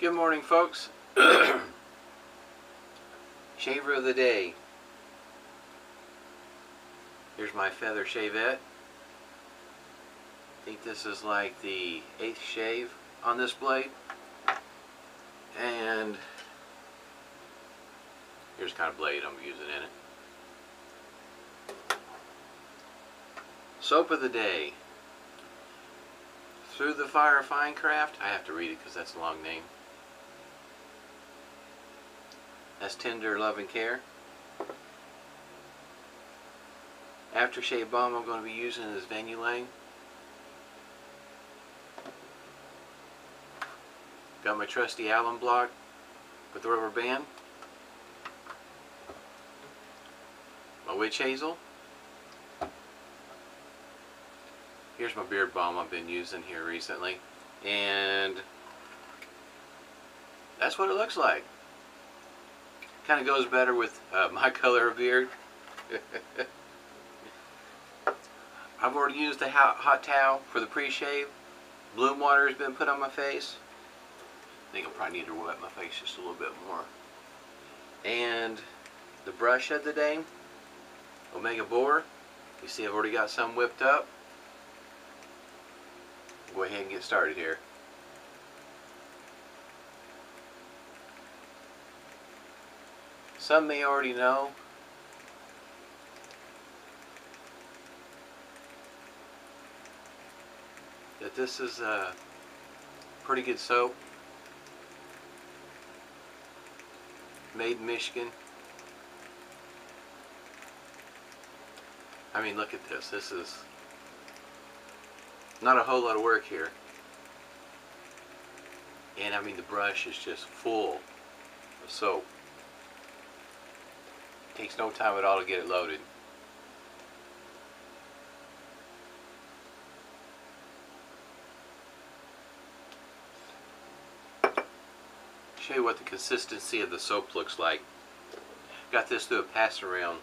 Good morning, folks. Shaver of the day. Here's my feather shavette. I think this is like the eighth shave on this blade. And here's kind of blade I'm using in it. Soap of the day. Through the Fire of Fine Craft. I have to read it because that's a long name. That's Tinder Love and Care. Aftershave balm I'm going to be using is Van Yulay. Got my trusty alum block with the rubber band. My witch hazel. Here's my beard balm I've been using here recently. And that's what it looks like. Kind of goes better with uh, my color of beard. I've already used the hot, hot towel for the pre-shave. Bloom water has been put on my face. I think I'll probably need to wet my face just a little bit more. And the brush of the day, Omega Boar. You see I've already got some whipped up. Go ahead and get started here. Some may already know that this is a pretty good soap. Made in Michigan. I mean, look at this. This is not a whole lot of work here. And I mean, the brush is just full of soap. Takes no time at all to get it loaded. Show you what the consistency of the soap looks like. Got this through a pass around.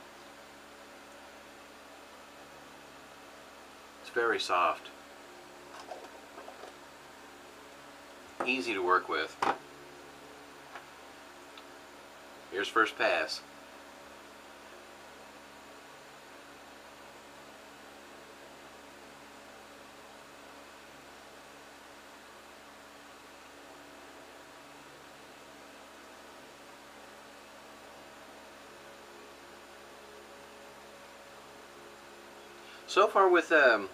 It's very soft. Easy to work with. Here's first pass. So far with um,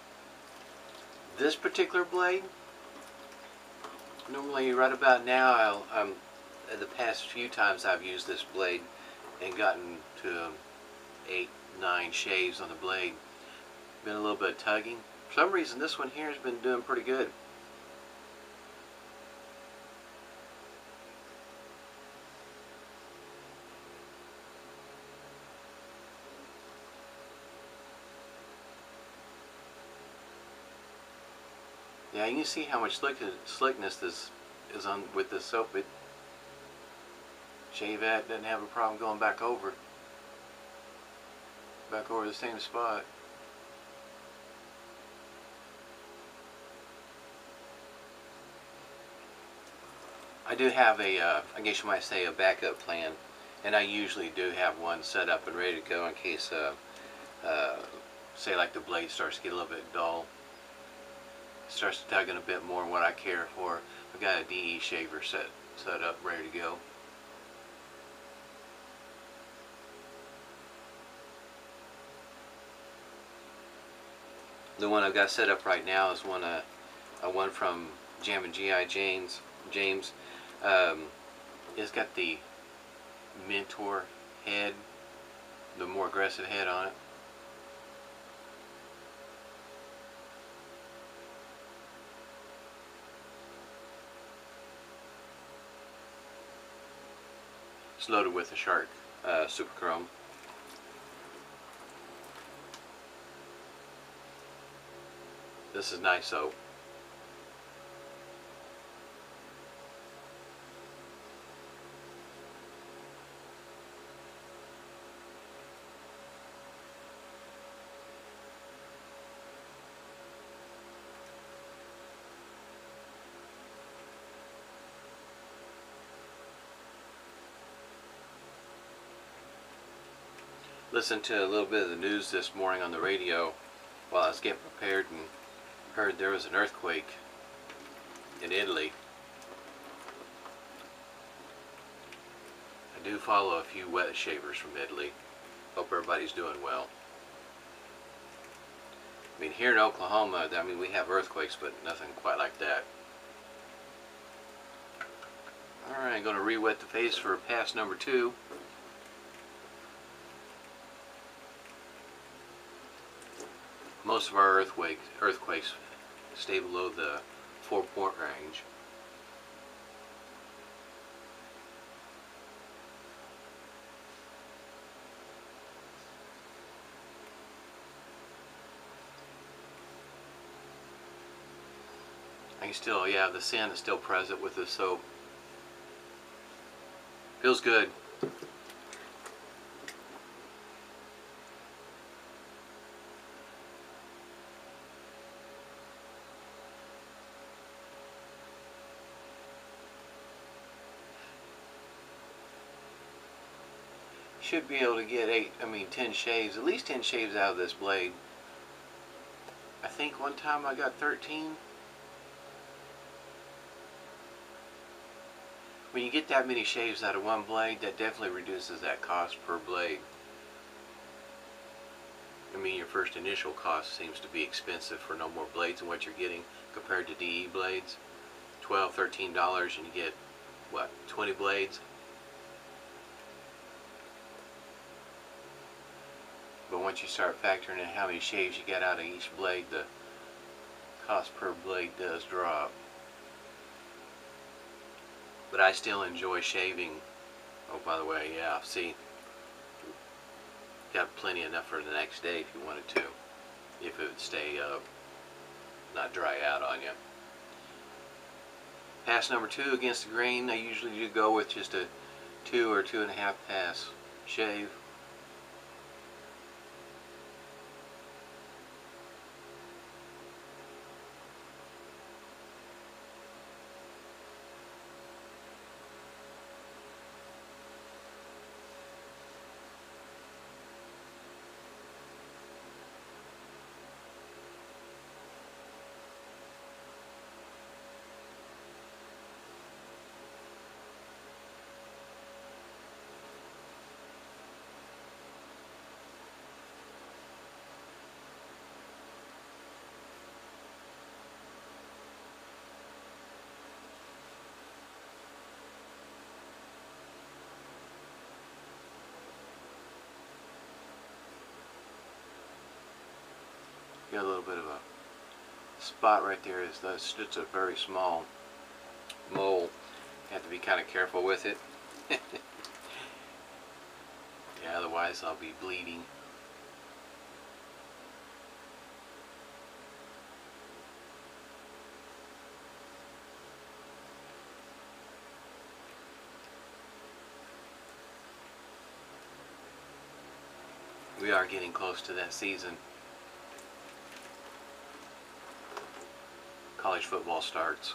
this particular blade, normally right about now, I'll, um, the past few times I've used this blade and gotten to eight, nine shaves on the blade, been a little bit of tugging. For some reason this one here has been doing pretty good. Yeah, you can see how much slick, slickness this is on with the soap. It Shavette doesn't have a problem going back over, back over the same spot. I do have a, uh, I guess you might say a backup plan, and I usually do have one set up and ready to go in case, uh, uh, say like the blade starts to get a little bit dull starts tugging a bit more what I care for. I've got a DE shaver set, set up, ready to go. The one I've got set up right now is one uh, a one from Jammin' GI James. James, um, it's got the Mentor head, the more aggressive head on it. It's loaded with a Shark uh, Super Chrome. This is nice soap. Listened to a little bit of the news this morning on the radio while I was getting prepared and heard there was an earthquake in Italy. I do follow a few wet shavers from Italy. Hope everybody's doing well. I mean, here in Oklahoma, I mean, we have earthquakes, but nothing quite like that. Alright, I'm going to re-wet the face for pass number two. Most of our earthquake, earthquakes stay below the four point range. I can still, yeah, the sand is still present with the soap. Feels good. Should be able to get eight, I mean, ten shaves, at least ten shaves out of this blade. I think one time I got 13. When you get that many shaves out of one blade, that definitely reduces that cost per blade. I mean, your first initial cost seems to be expensive for no more blades than what you're getting compared to DE blades. 12 $13 and you get, what, 20 blades? Once you start factoring in how many shaves you get out of each blade, the cost per blade does drop. But I still enjoy shaving. Oh, by the way, yeah, see, got plenty enough for the next day if you wanted to, if it would stay, uh, not dry out on you. Pass number two against the grain, I usually do go with just a two or two and a half pass shave. Got a little bit of a spot right there. It's a very small mole you have to be kind of careful with it. Yeah otherwise I'll be bleeding. We are getting close to that season football starts.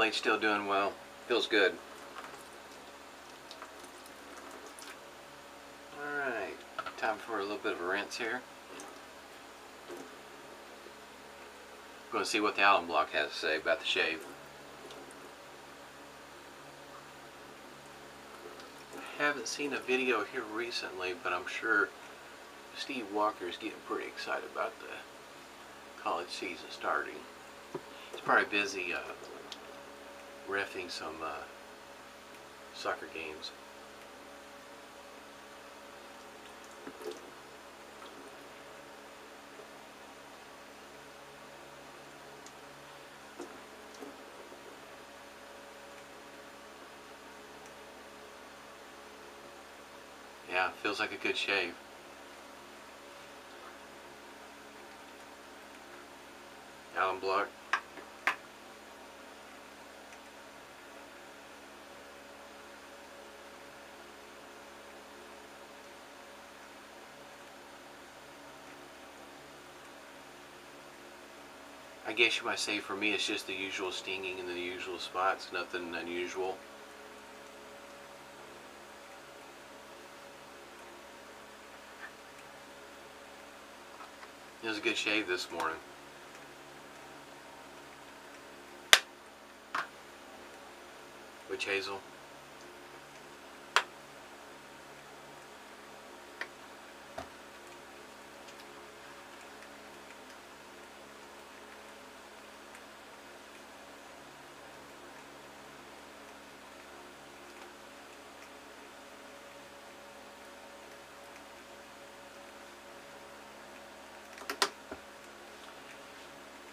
Blade's still doing well. Feels good. Alright, time for a little bit of a rinse here. going to see what the alum block has to say about the shave. I haven't seen a video here recently, but I'm sure Steve Walker is getting pretty excited about the college season starting. He's probably busy uh, refing some uh, soccer games. Yeah, feels like a good shave. Alum Block. I guess you might say for me it's just the usual stinging in the usual spots, nothing unusual. It was a good shave this morning. Witch hazel.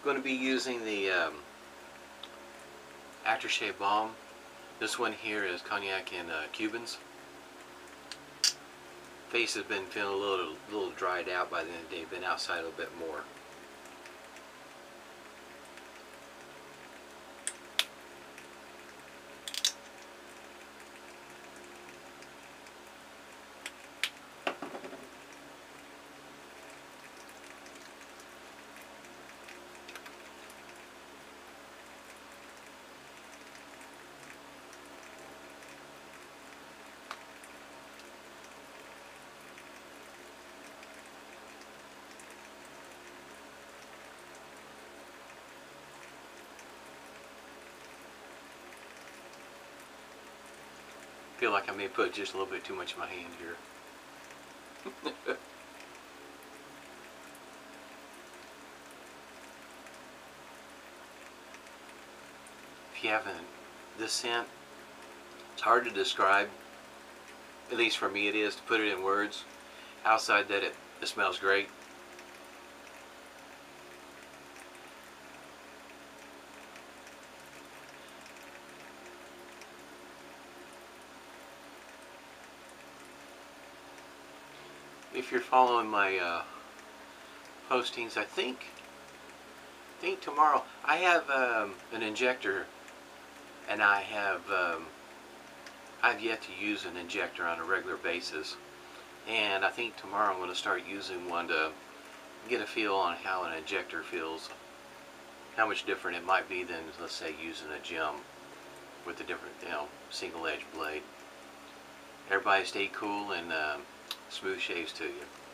Going to be using the um, aftershave balm. This one here is cognac and uh, Cubans. Face has been feeling a little, little dried out by the end of the day. Been outside a little bit more. Feel like I may put just a little bit too much in my hand here. if you haven't, this scent, it's hard to describe. At least for me it is, to put it in words. Outside that it, it smells great. If you're following my uh, postings, I think, I think tomorrow I have um, an injector, and I have um, I've yet to use an injector on a regular basis, and I think tomorrow I'm going to start using one to get a feel on how an injector feels, how much different it might be than let's say using a gem with a different you know single edge blade. Everybody stay cool and. Um, smooth shaves to you.